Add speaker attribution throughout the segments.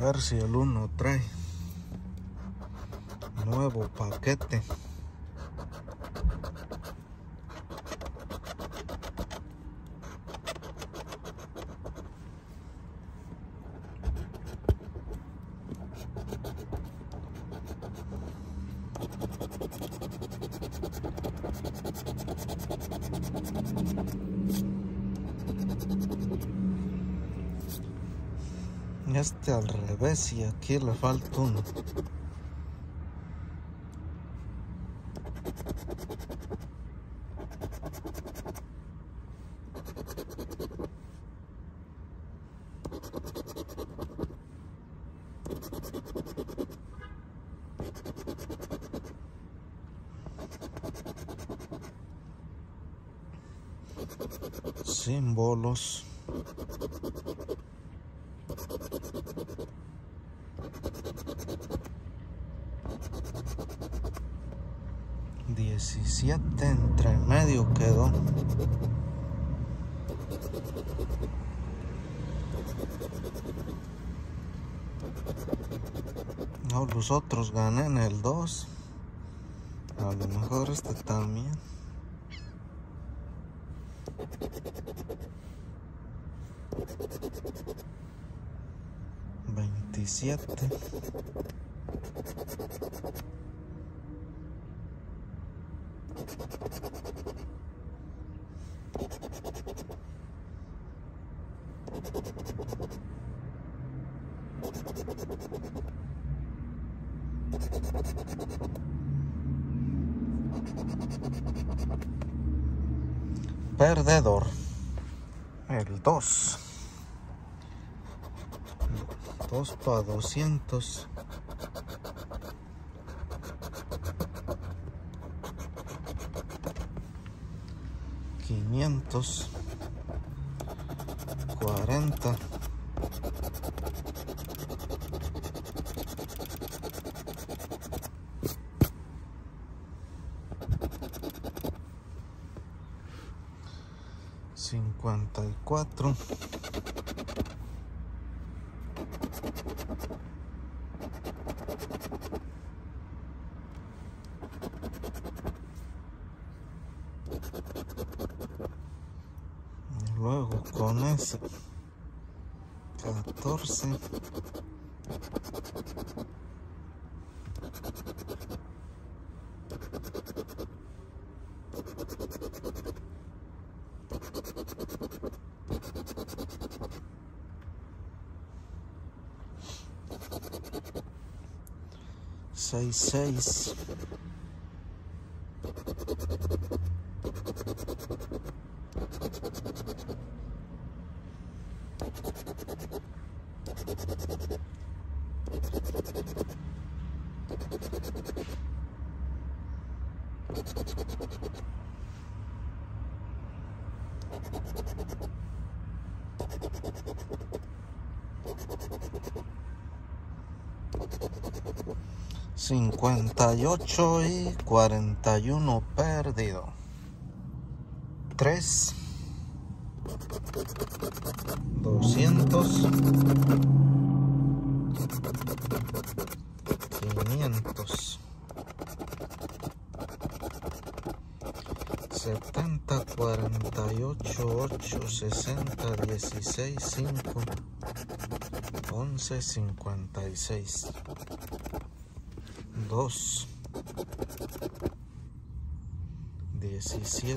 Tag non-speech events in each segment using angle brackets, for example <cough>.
Speaker 1: Ver si el uno trae nuevo paquete. Este y aquí le falta uno. Símbolos. Diecisiete entre medio quedó. No, los otros gané en el 2. A lo mejor este también. Veintisiete. 2 2 para 200 500 40 cuatro. Luego con ese catorce seis seis cincuenta y ocho y cuarenta y uno perdido. Tres. Doscientos. Quinientos. Setenta cuarenta y ocho ocho sesenta dieciséis cinco 2 17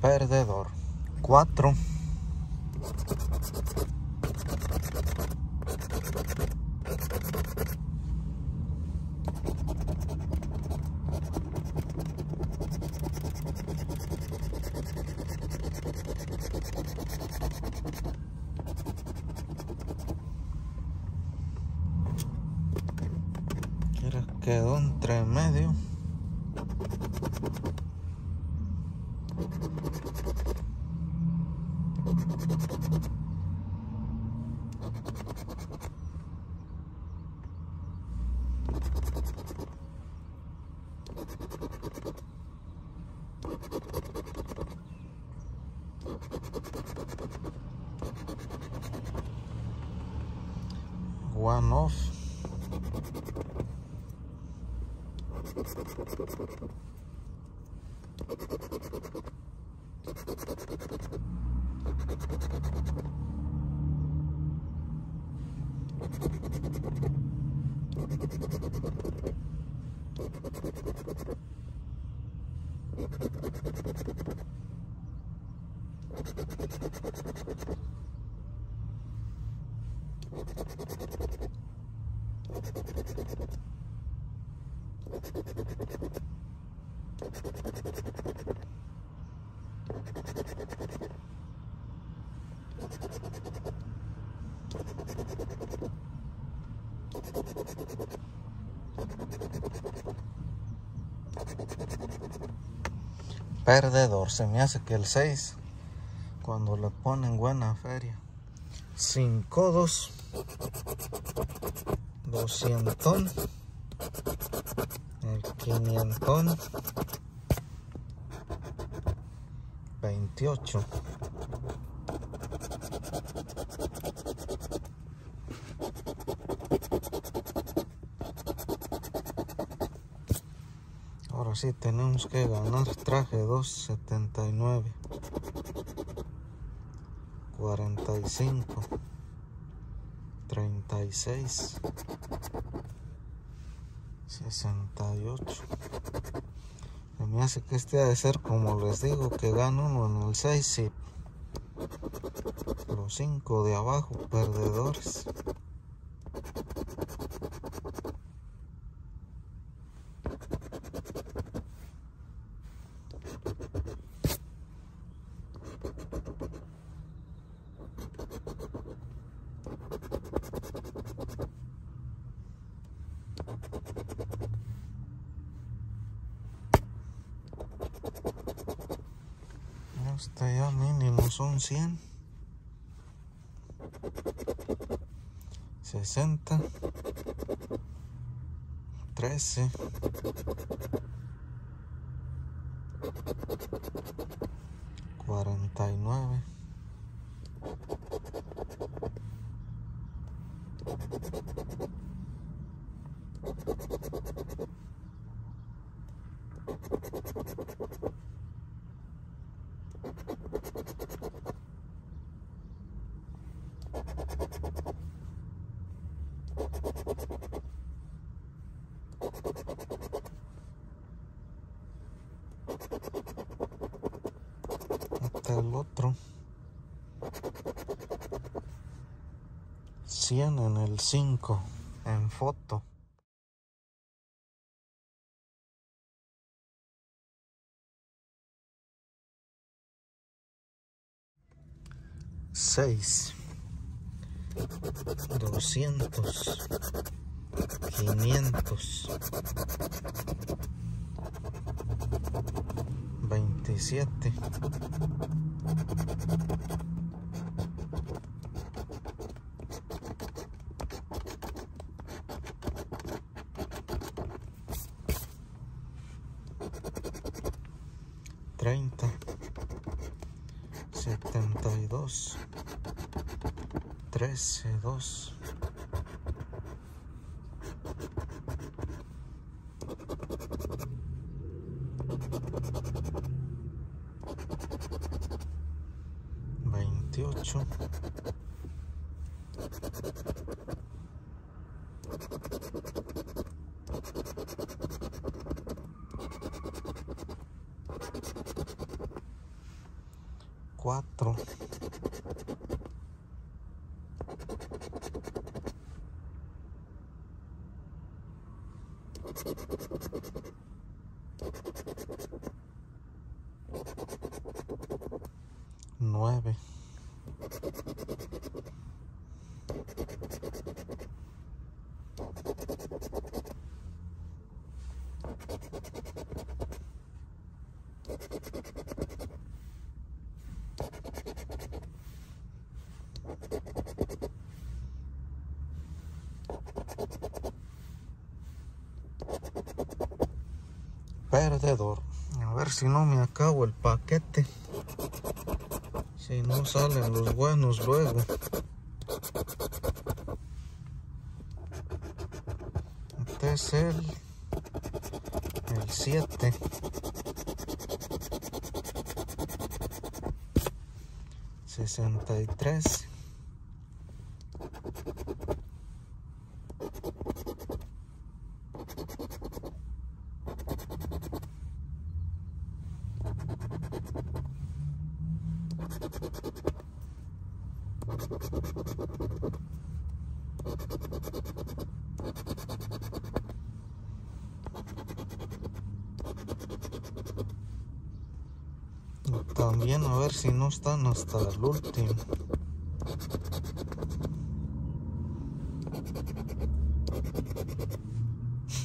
Speaker 1: perdedor. 4. one off Perdedor, se me hace que el 6 cuando le ponen buena feria. 5 2 200 el 500 28 ahora sí tenemos que ganar. Traje 279 45 36 68 se me hace que este ha de ser como les digo que gano uno en el 6 y los 5 de abajo perdedores Hasta ya mínimo son 100. 60. 13. 49. 100 en el 5 en foto. 6 200 500 27 4 Perdedor. A ver si no me acabo el paquete. Si no salen los buenos luego. Este es el, el 7. Sesenta y tres. También a ver si no están hasta el último.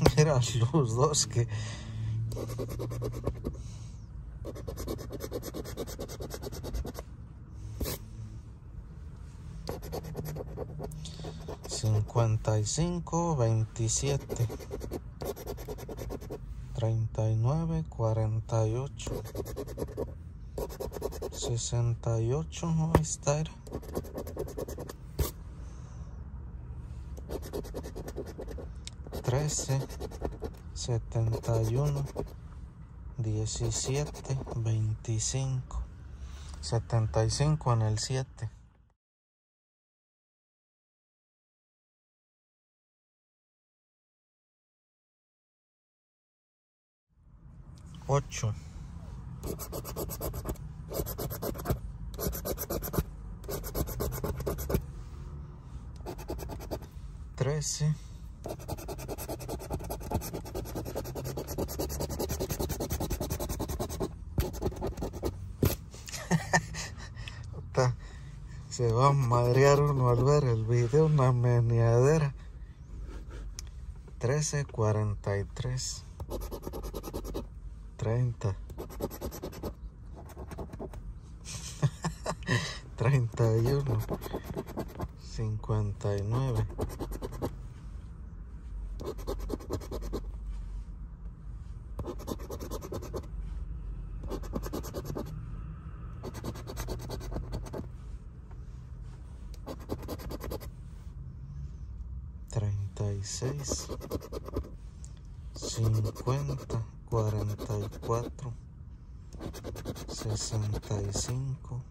Speaker 1: <laughs> Eran los dos que... Cincuenta y cinco, veintisiete. Treinta y nueve, cuarenta y ocho. 68 ahí está era. Trece, setenta y uno, diecisiete, veinticinco, setenta y cinco en el siete. Ocho. Trece. <laughs> Se va a madrear uno al ver el video, una meneadera. 1343 30 31 59 36 50 44 65 45 treinta y tres catorce cuarenta y nueve sesenta y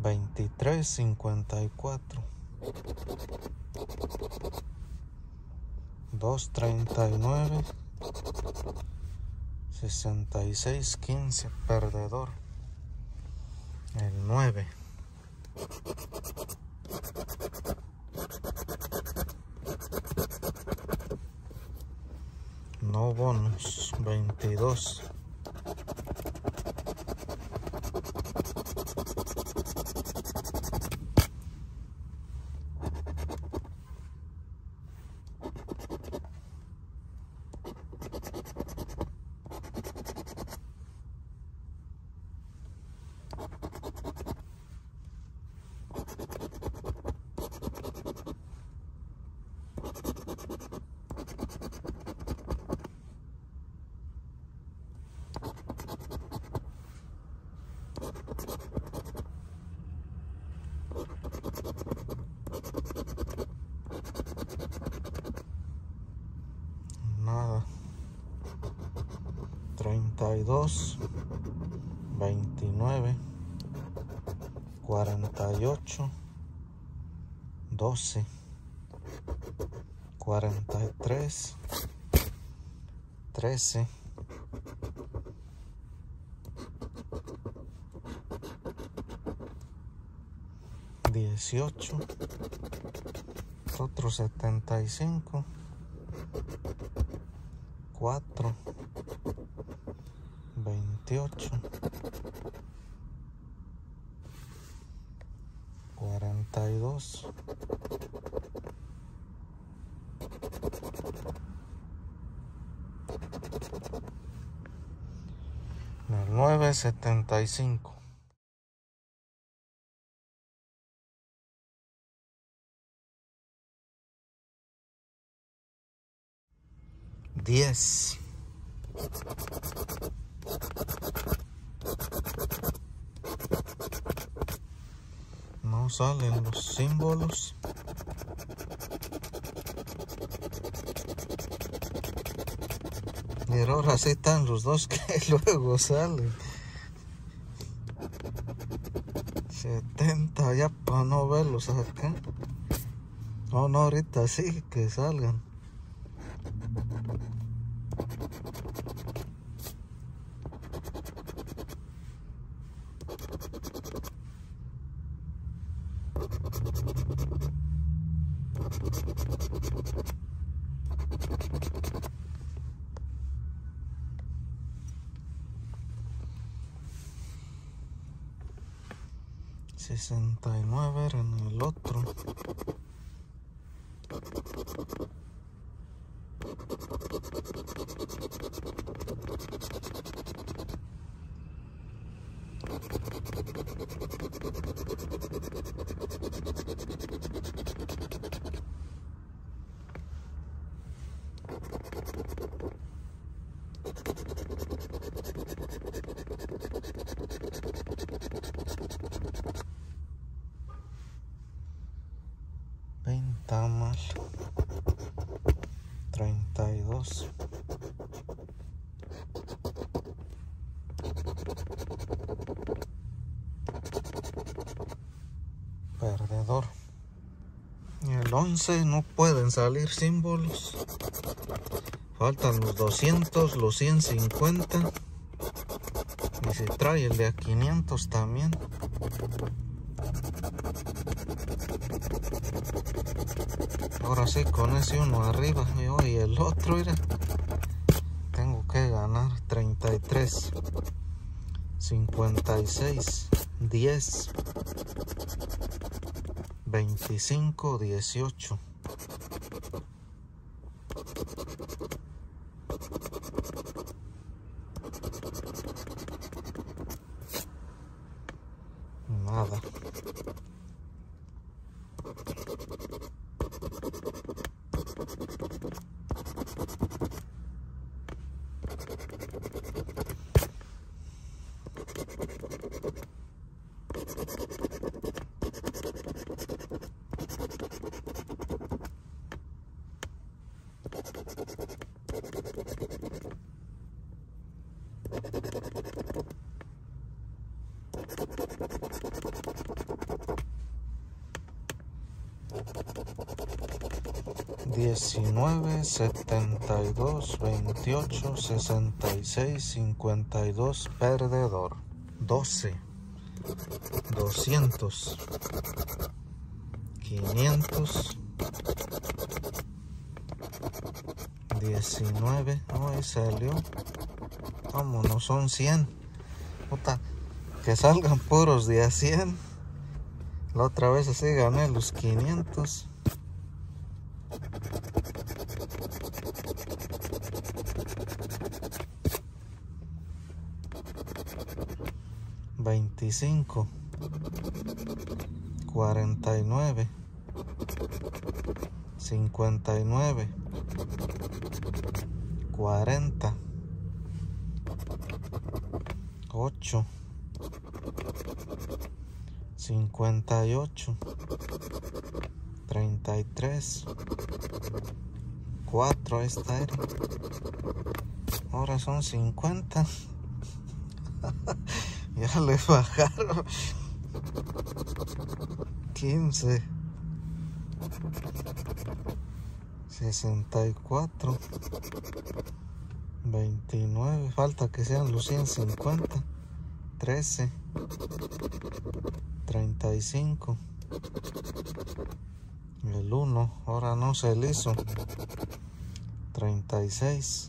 Speaker 1: 23, 54. 239 66 15 perdedor. El 9 no bonus 22 33 32, 29, 48, 12, 43, 13, 18, otro 75, 4, 28, 42, el 975. Diez. No salen los símbolos. Y ahora sí están los dos que <laughs> luego salen. 70 ya para no verlos acá. No, no, ahorita sí que salgan. Sesenta y nueve era en el otro. Está mal. 32. Perdedor. Y el 11 no pueden salir símbolos. Faltan los 200, los 150. Y se trae el de a 500 también. Ahora sí, con ese uno arriba y el otro era. Tengo que ganar 33, 56, 10, 25, 19, 72, 28, 66, 52, perdedor. 12, 200, 500, 19, no, salió. Vamos, no son 100. Puta, que salgan puros de a 100. La otra vez así gané los 500. 25 49 59 40 8 58 33 4 esta era ahora son 50 <laughs> ya <laughs> le bajaron. 15. 64. 29. Falta que sean los 150. 13. 35. El 1, ahora no se le hizo. 36.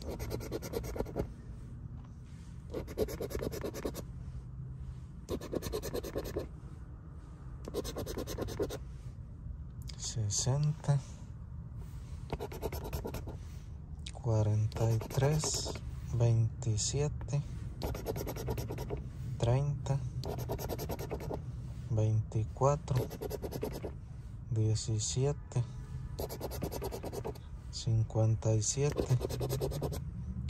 Speaker 1: Sesenta. Cuarenta y tres. Veintisiete. Treinta. Veinticuatro. 17 57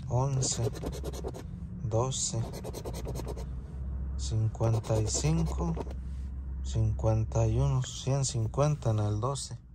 Speaker 1: 11 12 55 51 150 en el 12